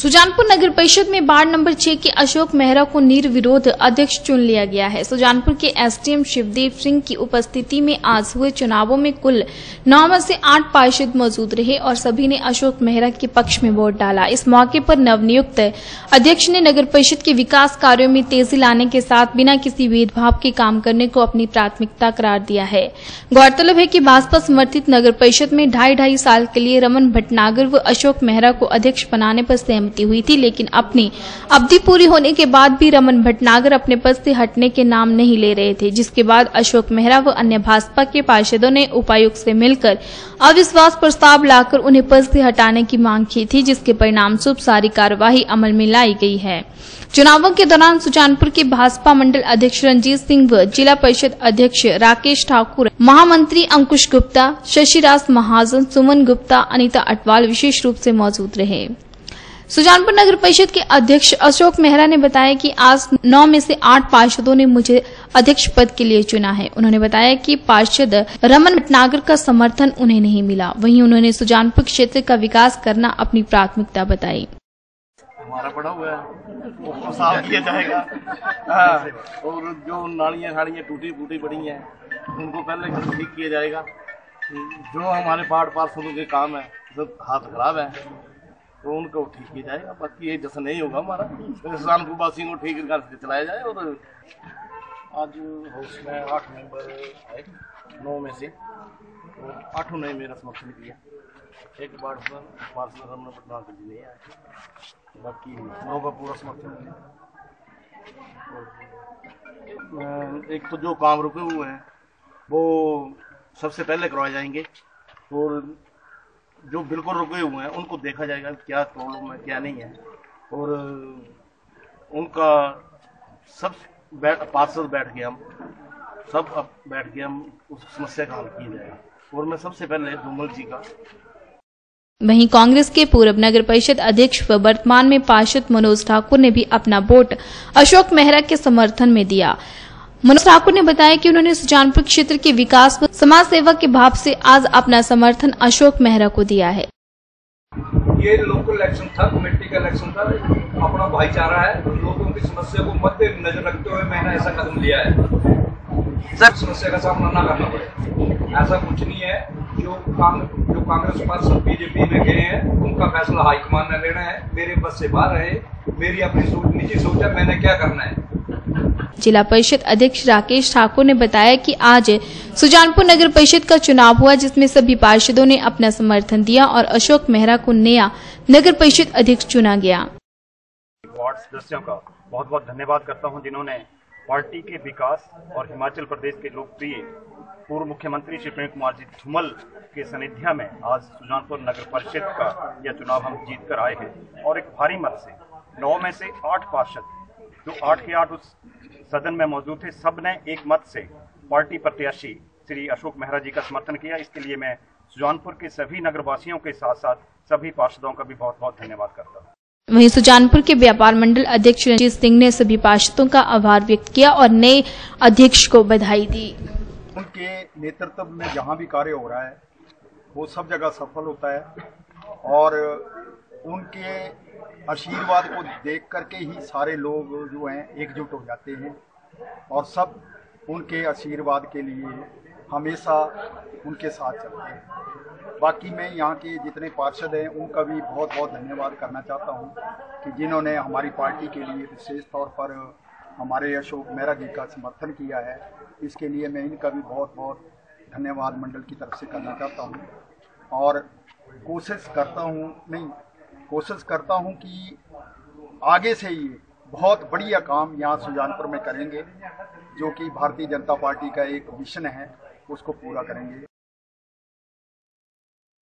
सुजानपुर नगर परिषद में ward number छह के अशोक मेहरा को निर्विरोध अध्यक्ष चुन लिया गया है। सुजानपुर के एसडीएम शिवदेव सिंह की उपस्थिति में आज हुए चुनावों में कुल नौ में से आठ पार्षद मौजूद रहे और सभी ने अशोक मेहरा के पक्ष में वोट डाला। इस मौके पर नवनियुक्त अध्यक्ष ने नगर परिषद के विकास कार्यो में तेज़ी लाने के साथ बिना किसी भेदभाव के काम करने को अपनी प्राथमिकता करार दिया है। गौरतलब है कि भाजपा समर्थित नगर परिषद में ढाई ढाई साल के लिए रमन भटनागर व अशोक मेहरा को अध्यक्ष बनाने पर सहमति सहमति हुई थी, लेकिन अपनी अवधि पूरी होने के बाद भी रमन भटनागर अपने पद से हटने के नाम नहीं ले रहे थे, जिसके बाद अशोक मेहरा व अन्य भाजपा के पार्षदों ने उपायुक्त से मिलकर अविश्वास प्रस्ताव लाकर उन्हें पद से हटाने की मांग की थी, जिसके परिणाम स्वरूप सारी कार्यवाही अमल में लाई गई है। चुनावों के दौरान सुजानपुर के भाजपा मंडल अध्यक्ष रंजीत सिंह व जिला परिषद अध्यक्ष राकेश ठाकुर, महामंत्री अंकुश गुप्ता, शशिराज महाजन, सुमन गुप्ता, अनिता अटवाल विशेष रूप से मौजूद रहे। सुजानपुर नगर परिषद के अध्यक्ष अशोक मेहरा ने बताया कि आज नौ में से आठ पार्षदों ने मुझे अध्यक्ष पद के लिए चुना है। उन्होंने बताया कि पार्षद रमन भटनागर का समर्थन उन्हें नहीं मिला। वहीं उन्होंने सुजानपुर क्षेत्र का विकास करना अपनी प्राथमिकता बताई। हमारा पड़ा हुआ है। साफ़ किया जाएगा। हाँ, और जो नालियाँ टूटी फूटी पड़ी हैं उनको पहले ठीक किया जाएगा। जो हमारे पार्ट पार्षदों के काम है सब हाथ खराब है। तो उनको ठीक किया जाएगा बाकी ये जैसा नहीं होगा हमारा। को वासी को ठीक से चलाया जाए और आज हाउस में आठ मेंबर आए, नौ में से। तो आठों ने मेरा समर्थन किया। एक बार पर पार्षद रमन पटना जी नहीं आए बाकी नौ का पूरा समर्थन किया। एक तो जो काम रुके हुए हैं, वो सबसे पहले करवाए जाएँगे। और जो बिल्कुल रुके हुए हैं, उनको देखा जाएगा क्या प्रॉब्लम है, क्या नहीं है। और उनका सब बैठ, पार्षद बैठ के हम, सब अब बैठ के हम उस समस्या का हल किया जाएगा और मैं सबसे पहले धूमल जी का वहीं कांग्रेस के पूर्व नगर परिषद अध्यक्ष व वर्तमान में पार्षद मनोज ठाकुर ने भी अपना वोट अशोक मेहरा के समर्थन में दिया। मनोज ठाकुर ने बताया कि उन्होंने सुजानपुर क्षेत्र के विकास व समाज सेवा के भाव से आज अपना समर्थन अशोक मेहरा को दिया है। ये लोकल इलेक्शन था कमेटी का इलेक्शन था, अपना भाईचारा है, लोगों की समस्या को मद्दे नज़र रखते हुए मैंने ऐसा कदम लिया है। सर, समस्या का सामना ना करना पड़े। ऐसा कुछ नहीं है, जो काम जो कांग्रेस पार्षद बीजेपी में गए हैं, उनका फैसला हाईकमान ने लेना है, मेरे बस से बाहर रहे, मेरी अपनी सोच, निजी सोच है, मैंने क्या करना है? जिला परिषद अध्यक्ष राकेश ठाकुर ने बताया कि आज सुजानपुर नगर परिषद का चुनाव हुआ, जिसमें सभी पार्षदों ने अपना समर्थन दिया और अशोक मेहरा को नया नगर परिषद अध्यक्ष चुना गया। वार्ड सदस्यों का बहुत बहुत धन्यवाद करता हूँ, जिन्होंने पार्टी के विकास और हिमाचल प्रदेश के लोकप्रिय पूर्व मुख्यमंत्री श्री प्रेम कुमार जी धूमल के सानिध्या में आज सुजानपुर नगर परिषद का यह चुनाव हम जीत कर आए हैं। और एक भारी मत से, नौ में से आठ पार्षद, जो आठ के आठ उस सदन में मौजूद थे सबने एक मत से। पार्टी प्रत्याशी श्री अशोक मेहरा जी का समर्थन किया। इसके लिए मैं सुजानपुर के सभी नगरवासियों के साथ साथ सभी पार्षदों का भी बहुत बहुत धन्यवाद करता हूँ। वहीं सुजानपुर के व्यापार मंडल अध्यक्ष रंजीत सिंह ने सभी पार्षदों का आभार व्यक्त किया और नए अध्यक्ष को बधाई दी। उनके नेतृत्व में जहाँ भी कार्य हो रहा है वो सब जगह सफल होता है और उनके आशीर्वाद को देख करके ही सारे लोग जो हैं, एकजुट हो जाते हैं और सब उनके आशीर्वाद के लिए हमेशा उनके साथ चलते हैं। बाकी मैं यहाँ के जितने पार्षद हैं, उनका भी बहुत बहुत धन्यवाद करना चाहता हूँ कि जिन्होंने हमारी पार्टी के लिए विशेष तौर पर हमारे अशोक मेहरा जी का समर्थन किया है। इसके लिए मैं इनका भी बहुत बहुत धन्यवाद मंडल की तरफ़ से करना चाहता हूँ। और कोशिश करता हूँ, नहीं कोशिश करता हूँ कि आगे से ही बहुत बढ़िया काम यहाँ सुजानपुर में करेंगे, जो कि भारतीय जनता पार्टी का एक मिशन है, उसको पूरा करेंगे।